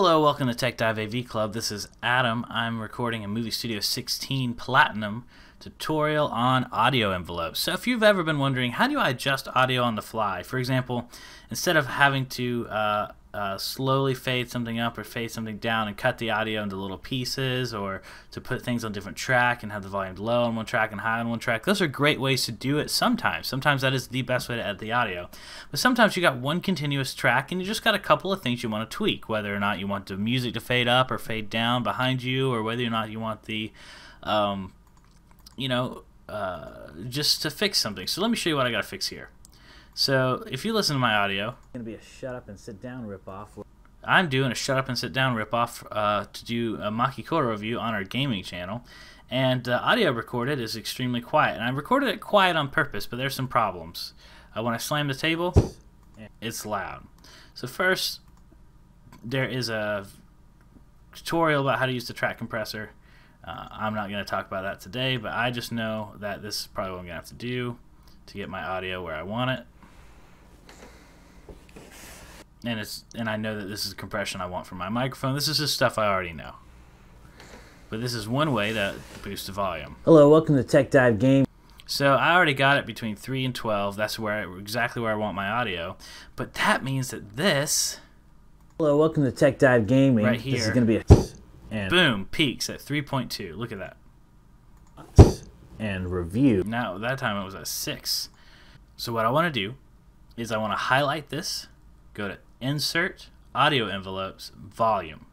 Hello, welcome to Tech Dive AV Club. This is Adam. I'm recording a Movie Studio 16 Platinum tutorial on audio envelopes. So if you've ever been wondering, how do I adjust audio on the fly? For example, instead of having to uh, uh, slowly fade something up or fade something down and cut the audio into little pieces or to put things on different track and have the volume low on one track and high on one track. Those are great ways to do it sometimes. Sometimes that is the best way to edit the audio. But sometimes you got one continuous track and you just got a couple of things you want to tweak, whether or not you want the music to fade up or fade down behind you or whether or not you want the, um, you know, uh, just to fix something. So let me show you what I got to fix here. So if you listen to my audio, It's gonna be a shut up and sit down ripoff. I'm doing a shut up and sit down ripoff uh, to do a Machi Koro review on our gaming channel. And uh, audio recorded is extremely quiet. And I recorded it quiet on purpose, but there's some problems. Uh, when I slam the table, it's loud. So first, there is a tutorial about how to use the track compressor. Uh, I'm not going to talk about that today, but I just know that this is probably what I'm going to have to do to get my audio where I want it and it's and I know that this is compression I want from my microphone. This is just stuff I already know. But this is one way to boost the volume. Hello, welcome to Tech Dive Game. So I already got it between 3 and 12. That's where I, exactly where I want my audio. But that means that this Hello, welcome to Tech Dive Gaming. Right This is here. gonna be a and boom peaks at 3.2. Look at that. and review. Now that time it was at 6. So what I want to do is I want to highlight this, go to insert audio envelopes volume.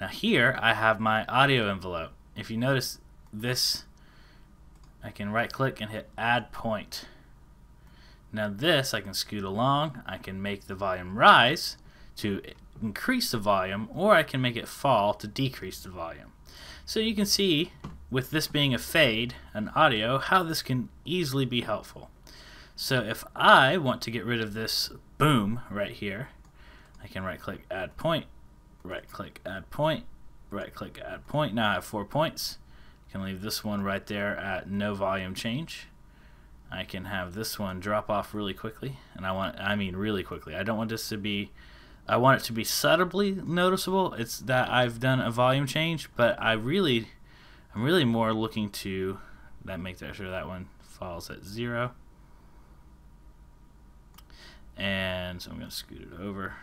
Now here I have my audio envelope. If you notice this I can right click and hit add point. Now this I can scoot along, I can make the volume rise to increase the volume or I can make it fall to decrease the volume. So you can see with this being a fade, an audio, how this can easily be helpful. So if I want to get rid of this boom right here, I can right click add point, right click add point, right click add point. Now I have four points. I can leave this one right there at no volume change. I can have this one drop off really quickly, and I want I mean really quickly. I don't want this to be I want it to be subtly noticeable. It's that I've done a volume change, but I really I'm really more looking to that make that sure that one falls at zero. And so I'm going to scoot it over.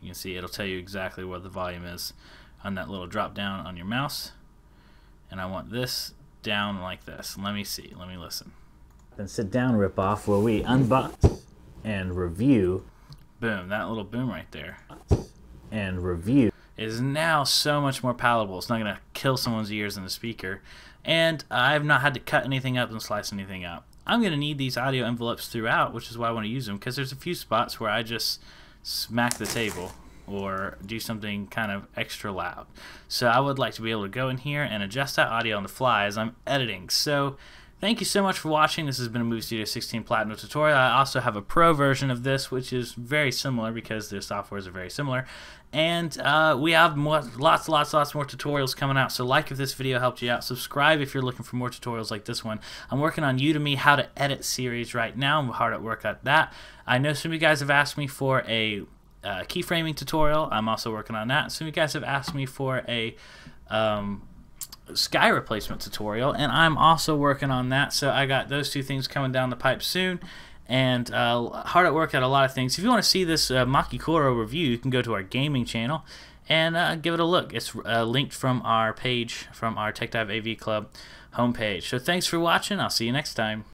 You can see it'll tell you exactly what the volume is on that little drop down on your mouse. And I want this down like this. Let me see. Let me listen. And sit down ripoff where we unbox and review Boom. That little boom right there and review. is now so much more palatable. It's not going to kill someone's ears in the speaker. And I've not had to cut anything up and slice anything up. I'm going to need these audio envelopes throughout, which is why I want to use them, because there's a few spots where I just smack the table or do something kind of extra loud. So I would like to be able to go in here and adjust that audio on the fly as I'm editing. So Thank you so much for watching. This has been a Movie Studio 16 Platinum tutorial. I also have a pro version of this, which is very similar because the softwares are very similar. And uh, we have more, lots, lots, lots more tutorials coming out. So like if this video helped you out. Subscribe if you're looking for more tutorials like this one. I'm working on Udemy How to Edit series right now. I'm hard at work at that. I know some of you guys have asked me for a uh, keyframing tutorial. I'm also working on that. Some of you guys have asked me for a... Um, sky replacement tutorial and I'm also working on that. So I got those two things coming down the pipe soon and uh, hard at work at a lot of things. If you want to see this uh, Machi Koro review you can go to our gaming channel and uh, give it a look. It's uh, linked from our page from our Tech Dive AV Club homepage. So thanks for watching. I'll see you next time